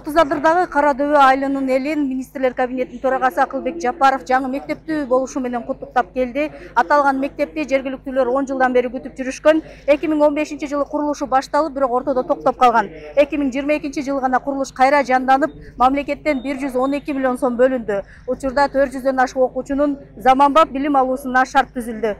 отуз адырдагы кара дөбө айылынын элин министрлер кабинетинин төрагасы акылбек жапаров жаңы мектептүү болушу менен куттуктап келди аталган мектепти жергиликтүүлөр он жылдан бери күтүп жүрүшкөн эки миң он бешинчи жылы курулушу башталып бирок ортодо токтоп калган эки миң жыйырма экинчи жылы гана курулуш кайра жанданып мамлекеттен бир жүз он эки миллион сом бөлүндү учурда төрт жүздөн ашык окуучунун заманбап билим алуусуна шарт түзүлдү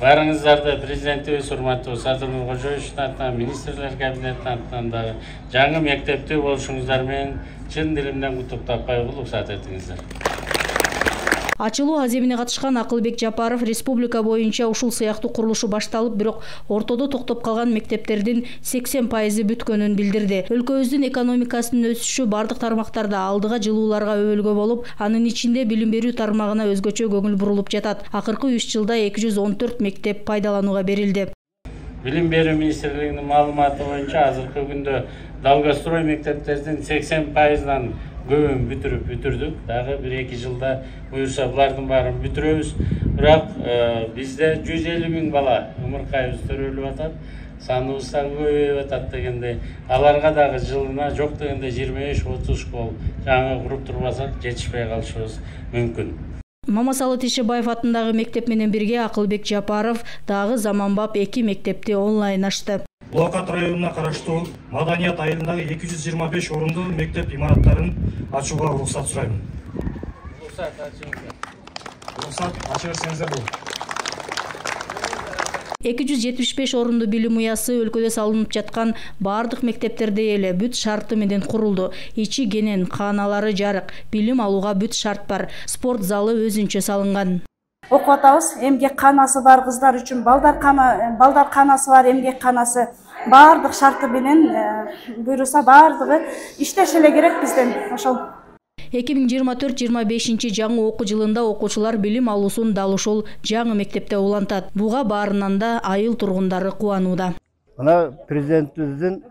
баарыңыздарды президентибиз урматтуу садыр нуркожоевичтин атынан министрлер кабинетинин атынан дагы жаңы мектептүү болушуңуздар менен чын дилимден куттуктап коюуга уруксат этиңиздер ачылуу аземине катышкан акылбек жапаров республика боюнча ушул сыяктуу курулушу башталып бирок ортодо токтоп калган мектептердин сексен пайызы бүткөнүн билдирди. Өлкөбүздүн экономикасынын өсүшү бардык тармактарда алдыга жылууларга өбөлгө болуп анын ичинде билим берүү тармагына өзгөчө көңүл бурулуп жатат. Акыркы үч жылда эки жүз он төрт мектеп пайдаланууга берилди. Билим берүү министрлигинин маалыматы боюнча азыркы күндө долгострой мектептердин сексен пайызынан көбүн бүтүрүп бүтүрдүк дагы бир эки жылда буюрса булардын баарын бүтүрөбүз бирок бизде жүз элүү миң бала ымыркайыбыз төрөлүп атат саныбыз дагы көбөйүп атат дегендей. Аларга дагы жылына жок дегенде жыйырма беш отуз школ жаңы куруп турбасак жетишпей калышыбыз мүмкүн мамасалы тишебаев атындагы мектеп менен бирге акылбек жапаров дагы заманбап эки мектепти онлайн ачты булакат районуна караштуу маданият айылындагы эки жүз жыйырма беш орундуу мектеп имараттарын ачууга уруксат сурайм. Уруксат уруксат ача берсеңиздер болот эки жүз жетимиш беш орундуу билим уясы өлкөдө салынып жаткан баардык мектептердей эле бүт шарты менен курулду. Ичи кенен кааналары жарык. Билим алууга бүт шарт бар. Спорт залы өзүнчө салынган. Окуп атабыз эмгек канасы бар кыздар үчүн. Балдар балдар канасы бар эмгек канасы баардык шарты менен буюрса баардыгы иштеше эле керек бизден. Ошол. Эки миң жыйырма төрт жыйырма бешинчи жаңы окуу жылында окуучулар билим алуусун дал ушул жаңы мектепте улантат. Буга баарынан да айыл тургундары кубанууда. Мына президентибиздин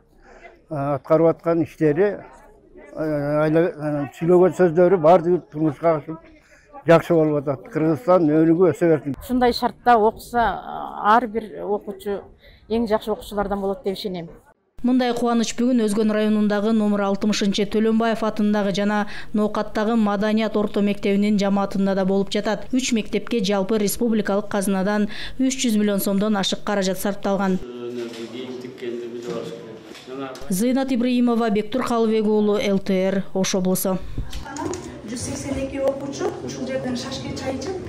аткарып аткан иштери сүйлөгөн сөздөрү баардыгы турмушка ашып жакшы болуп атат кыргызстан өнүгүп өсө берсин ушундай шартта окуса ар бир окуучу эң жакшы окуучулардан болот деп ишенем мындай кубаныч бүгүн өзгөн районундагы номер алтымышынчы төлөнбаев атындагы жана ноокаттагы маданият орто мектебинин жамаатында да болуп жатат үч мектепке жалпы республикалык казынадан үч жүз миллион сомдон ашык каражат сарпталган зыйнат ибраимова бектур калыбек уулу лтр ош облусу Yüz seksenlik yoğurt burcu, düşüncelerden şaşkın çay için